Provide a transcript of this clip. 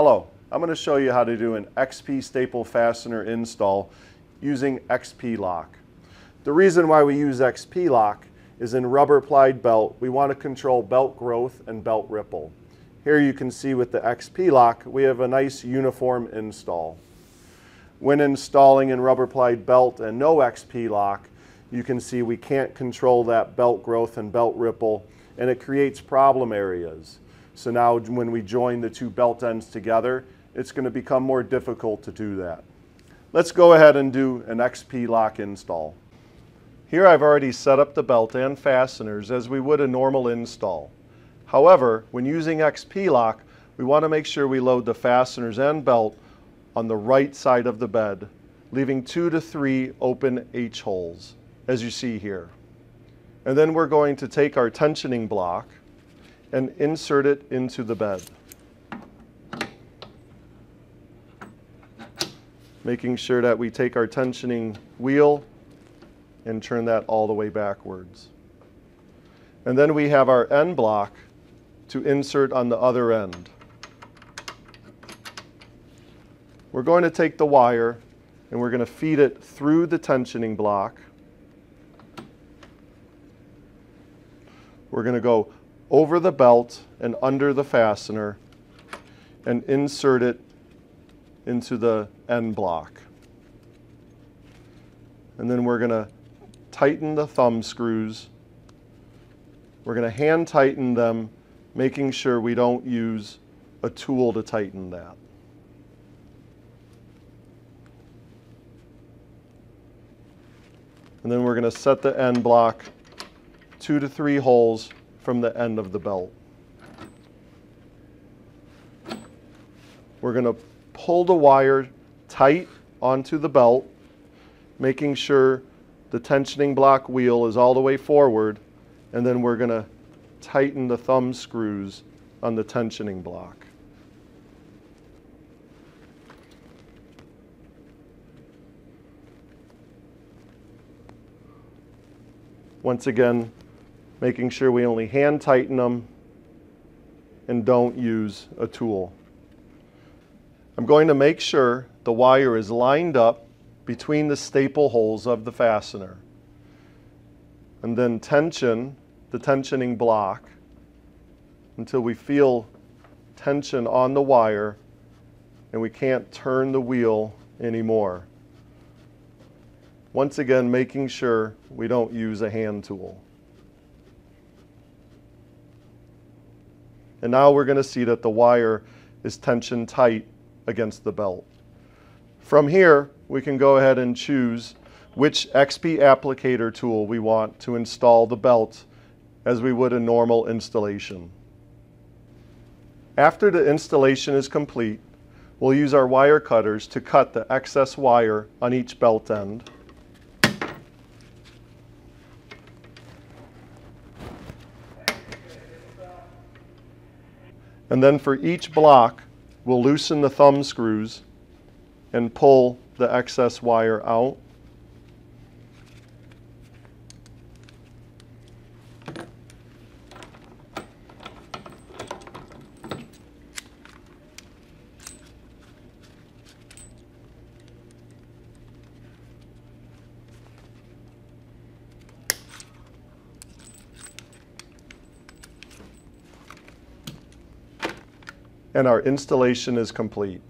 Hello, I'm going to show you how to do an XP staple fastener install using XP-LOK. The reason why we use XP-LOK is in rubber plied belt we want to control belt growth and belt ripple. Here you can see with the XP-LOK we have a nice uniform install. When installing in rubber plied belt and no XP-LOK you can see we can't control that belt growth and belt ripple and it creates problem areas. So now when we join the two belt ends together, it's going to become more difficult to do that. Let's go ahead and do an XP-LOK install. Here I've already set up the belt and fasteners as we would a normal install. However, when using XP-LOK, we want to make sure we load the fasteners and belt on the right side of the bed, leaving two to three open H holes, as you see here. And then we're going to take our tensioning block and insert it into the bed. Making sure that we take our tensioning wheel and turn that all the way backwards. And then we have our end block to insert on the other end. We're going to take the wire and we're going to feed it through the tensioning block. We're going to go over the belt and under the fastener and insert it into the end block. And then we're going to tighten the thumb screws. We're going to hand tighten them, making sure we don't use a tool to tighten that. And then we're going to set the end block two to three holes from the end of the belt. We're going to pull the wire tight onto the belt, making sure the tensioning block wheel is all the way forward, and then we're going to tighten the thumb screws on the tensioning block. Once again, making sure we only hand tighten them and don't use a tool. I'm going to make sure the wire is lined up between the staple holes of the fastener and then tension the tensioning block until we feel tension on the wire and we can't turn the wheel anymore. Once again, making sure we don't use a hand tool. And now we're going to see that the wire is tension tight against the belt. From here, we can go ahead and choose which XP applicator tool we want to install the belt as we would a normal installation. After the installation is complete, we'll use our wire cutters to cut the excess wire on each belt end. And then for each block, we'll loosen the thumb screws and pull the excess wire out. And our installation is complete.